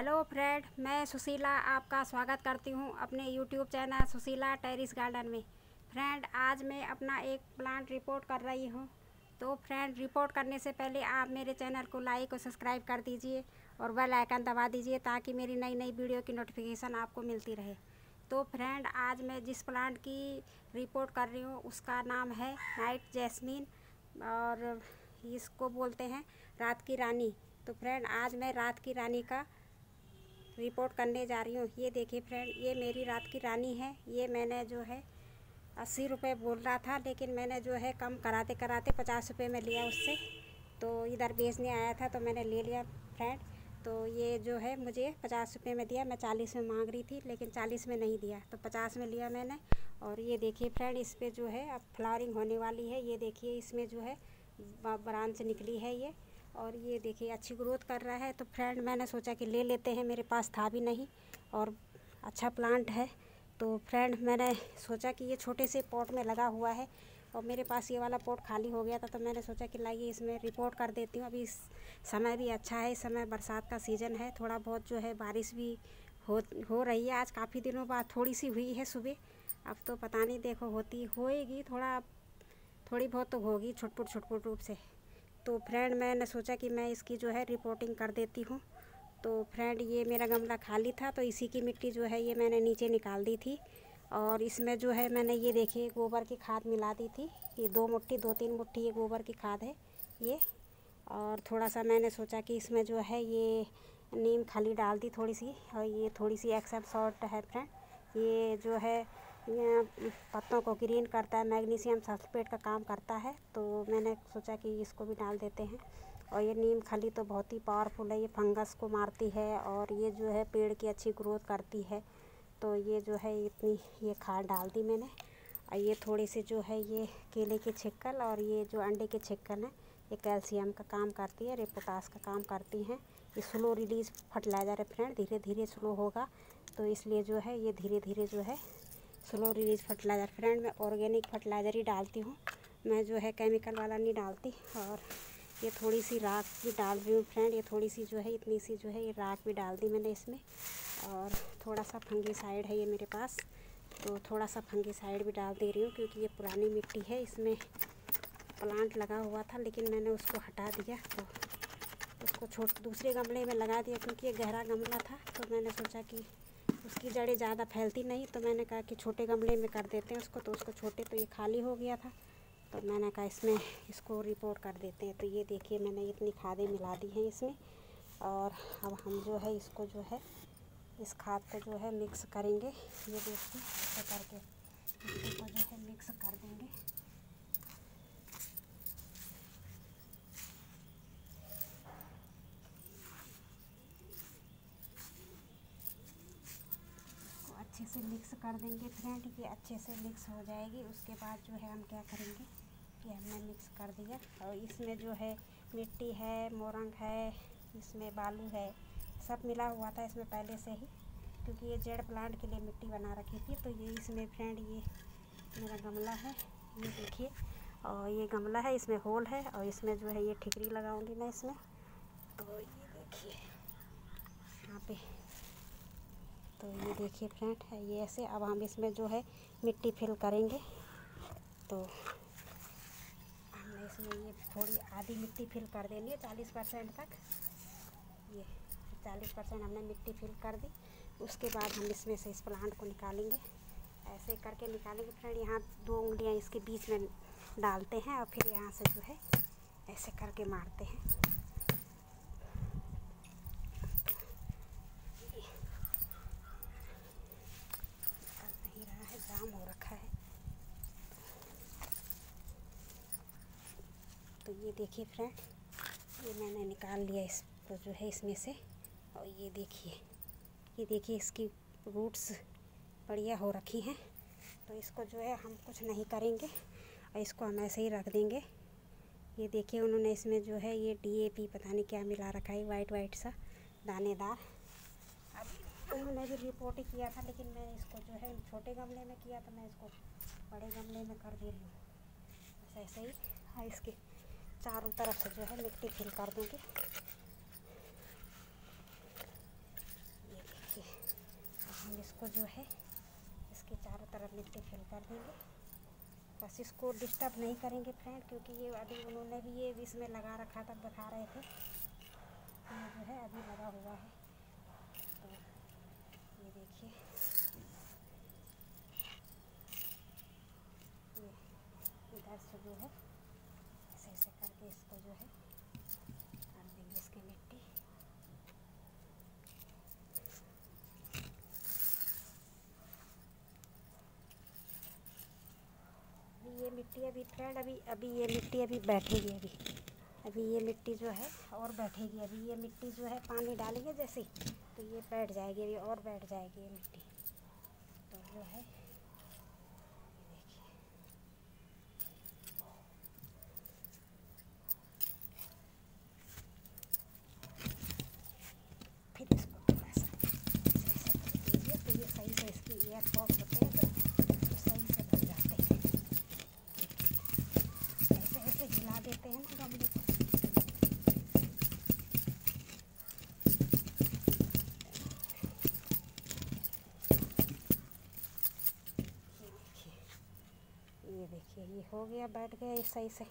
Hello friend, मैं सुशीला आपका स्वागत करती हूँ अपने YouTube channel Sushila terrace garden में। फ्रेंड, आज मैं अपना एक प्लांट रिपोर्ट कर रही हूँ। तो फ्रेंड, रिपोर्ट करने से पहले आप मेरे चैनल को लाइक और सब्सक्राइब कर दीजिए और बेल आइकन दबा दीजिए ताकि मेरी नई नई वीडियो की नोटिफिकेशन आपको मिलती रहे। तो फ्रेंड, आज मैं जिस प्लांट की रिपोर्ट कर रही हूँ, उसका नाम है नाइट जैस्मीन और इसको बोलते हैं रात की रानी। तो फ्रेंड, आज मैं रात की रानी का रिपोर्ट करने जा रही हूँ। ये देखिए फ्रेंड ये मेरी रात की रानी है। ये मैंने जो है अस्सी रुपये बोल रहा था, लेकिन मैंने जो है कम कराते कराते पचास रुपये में लिया उससे। तो इधर बेचने आया था तो मैंने ले लिया फ्रेंड तो ये जो है मुझे पचास रुपये में दिया। मैं चालीस में मांग रही थी, लेकिन चालीस में नहीं दिया। तो पचास में लिया मैंने। और ये देखिए फ्रेंड इस पर जो है अब फ्लावरिंग होने वाली है। ये देखिए इसमें जो है ब्रांच निकली है ये। और ये देखिए, अच्छी ग्रोथ कर रहा है। तो फ्रेंड मैंने सोचा कि ले लेते हैं। मेरे पास था भी नहीं और अच्छा प्लांट है। तो फ्रेंड मैंने सोचा कि ये छोटे से पॉट में लगा हुआ है और मेरे पास ये वाला पॉट खाली हो गया था। तो मैंने सोचा कि लाइए इसमें रिपोर्ट कर देती हूँ। अभी समय भी अच्छा है। इस समय बरसात का सीज़न है। थोड़ा बहुत जो है बारिश भी हो हो रही है। आज काफ़ी दिनों बाद थोड़ी सी हुई है सुबह। अब तो पता नहीं, देखो होती होएगी। थोड़ा, थोड़ी बहुत तो होगी छुटपुट छुटपुट रूप से। तो फ्रेंड मैंने सोचा कि मैं इसकी जो है रिपोर्टिंग कर देती हूँ। तो फ्रेंड ये मेरा गमला खाली था तो इसी की मिट्टी जो है ये मैंने नीचे निकाल दी थी। और इसमें जो है मैंने ये देखिए, गोबर की खाद मिला दी थी। ये दो मुट्ठी, दो तीन मुट्ठी ये गोबर की खाद है ये। और थोड़ा सा मैंने सोचा कि इसमें जो है ये नीम खाली डाल दी थोड़ी सी और ये थोड़ी सी एक्सेप सॉल्ट है फ्रेंड। ये जो है पत्तों को ग्रीन करता है, मैग्नीशियम सल्फेट का काम करता है तो मैंने सोचा कि इसको भी डाल देते हैं। और ये नीम खली तो बहुत ही पावरफुल है, ये फंगस को मारती है और ये जो है पेड़ की अच्छी ग्रोथ करती है। तो ये जो है इतनी, ये खाद डाल दी मैंने। और ये थोड़ी सी जो है ये केले के छिक्कल और ये जो अंडे के छिक्कल हैं, ये कैल्शियम का काम करती है रेपोटास का काम करती हैं। ये स्लो रिलीज़ फर्टिलाइज़र है फ्रेंड धीरे धीरे स्लो होगा। तो इसलिए जो है ये धीरे धीरे जो है स्लो रिलीज़ फर्टिलाइज़र फ्रेंड मैं ऑर्गेनिक फर्टिलाइज़र ही डालती हूँ. मैं जो है केमिकल वाला नहीं डालती और ये थोड़ी सी राख भी डाल रही हूँ फ्रेंड ये थोड़ी सी जो है इतनी सी जो है ये राख भी डाल दी मैंने इसमें और थोड़ा सा फंगी साइड है ये मेरे पास. तो थोड़ा सा फंगी साइड भी डाल दे रही हूँ क्योंकि ये पुरानी मिट्टी है, इसमें प्लांट लगा हुआ था लेकिन मैंने उसको हटा दिया तो उसको छोट, दूसरे गमले में लगा दिया क्योंकि ये गहरा गमला था तो मैंने सोचा कि उसकी जड़ें ज़्यादा फैलती नहीं तो मैंने कहा कि छोटे गमले में कर देते हैं उसको तो उसको छोटे तो ये खाली हो गया था। तो मैंने कहा इसमें इसको रिपोर्ट कर देते हैं। तो ये देखिए, मैंने इतनी खादें मिला दी हैं इसमें। और अब हम जो है, इसको जो है, इस खाद को जो है मिक्स करेंगे। ये देखिए, ऐसा करके इसको जो है मिक्स कर देंगे। अच्छे से मिक्स कर देंगे फ्रेंड ये अच्छे से मिक्स हो जाएगी। उसके बाद जो है हम क्या करेंगे कि हमने मिक्स कर दिया। और इसमें जो है मिट्टी है, मोरंग है, इसमें बालू है, सब मिला हुआ था इसमें पहले से ही। क्योंकि ये जेड प्लांट के लिए मिट्टी बना रखी थी तो ये इसमें फ्रेंड ये मेरा गमला है, ये देखिए। और ये गमला है, इसमें होल है, और इसमें जो है ये ठिकरी लगाऊँगी मैं इसमें। तो ये देखिए, यहाँ पे तो ये देखिए फ्रेंड है, ये ऐसे, अब हम इसमें जो है मिट्टी फिल करेंगे। तो हमने इसमें ये थोड़ी आधी मिट्टी फिल कर देनी है, चालीस परसेंट तक। ये चालीस परसेंट हमने मिट्टी फिल कर दी। उसके बाद हम इसमें से इस प्लांट को निकालेंगे। ऐसे करके निकालेंगे फ्रेंड, यहाँ दो उंगलियाँ इसके बीच में डालते हैं और फिर यहाँ से जो है ऐसे करके मारते हैं जाम हो रखा है तो ये देखिए फ्रेंड, ये मैंने निकाल लिया इसको जो है इसमें से, और ये देखिए ये देखिए इसकी रूट्स बढ़िया हो रखी हैं। तो इसको जो है हम कुछ नहीं करेंगे, और इसको हम ऐसे ही रख देंगे। ये देखिए उन्होंने इसमें जो है ये डीएपी पता नहीं क्या मिला रखा है वाइट वाइट सा, दानेदार। अब उन्होंने भी रिपोर्ट ही किया था, लेकिन मैं इसको जो है छोटे गमले में किया था मैं इसको बड़े गमले में कर दे रही हूँ। बस ऐसे ही हाँ इसके चारों तरफ़ से जो है मिट्टी फिल कर दूँगी। इसको जो है, इसके चारों तरफ़ मिट्टी फिल कर देंगे। बस इसको डिस्टर्ब नहीं करेंगे फ्रेंड क्योंकि ये अभी उन्होंने भी ये इसमें लगा रखा था दिखा रहे थे। ये जो है अभी लगा हुआ है। तो ये देखिए। ये इधर से जो है इसको जो है कर देंगे इसकी मिट्टी। ये मिट्टी अभी फ्रेंड अभी अभी ये मिट्टी अभी बैठेगी अभी। अभी ये मिट्टी जो है और बैठेगी। अभी ये मिट्टी जो है पानी डालेंगे जैसे तो ये बैठ जाएगी, अभी और बैठ जाएगी ये मिट्टी। तो जो है फिर इसको थोड़ा सा तो ये सही से इसकी एयर फॉक्स होते हैं देते हैं ना गमले को ये देखिए ये हो गया बैठ गया इस सही से।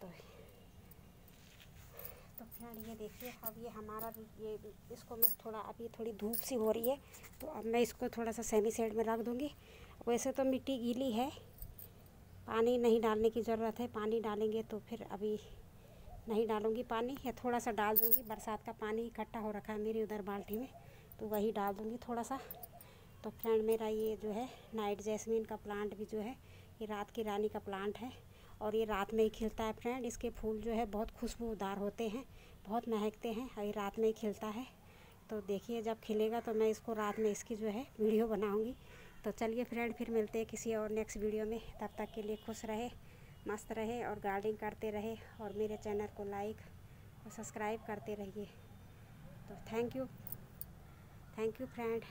तो तो फ्रेंड ये देखिए, अब ये हमारा ये इसको मैं थोड़ा, अभी थोड़ी धूप सी हो रही है तो अब मैं इसको थोड़ा सा सेमी साइड में रख दूँगी। वैसे तो मिट्टी गीली है, पानी नहीं डालने की ज़रूरत है, पानी डालेंगे तो फिर अभी नहीं डालूँगी पानी, या थोड़ा सा डाल दूँगी, बरसात का पानी इकट्ठा हो रखा है मेरी उधर बाल्टी में तो वही डाल दूँगी थोड़ा सा। तो फ्रेंड मेरा ये जो है नाइट जैस्मीन का प्लांट भी जो है ये रात की रानी का प्लांट है और ये रात में ही खिलता है फ्रेंड। इसके फूल जो है बहुत खुशबूदार होते हैं, बहुत महकते हैं और ये रात में ही खिलता है। तो देखिए, जब खिलेगा तो मैं इसको रात में इसकी जो है वीडियो बनाऊँगी। तो चलिए फ्रेंड, फिर मिलते हैं किसी और नेक्स्ट वीडियो में। तब तक के लिए खुश रहे, मस्त रहे और गार्डनिंग करते रहे और मेरे चैनल को लाइक और सब्सक्राइब करते रहिए। तो thank you thank you friend.